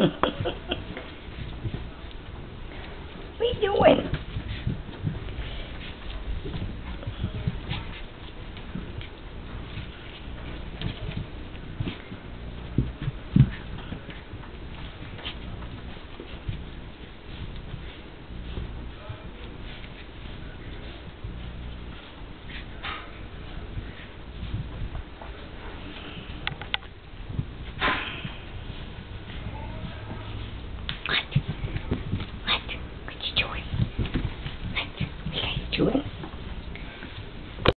what are you doing? choice.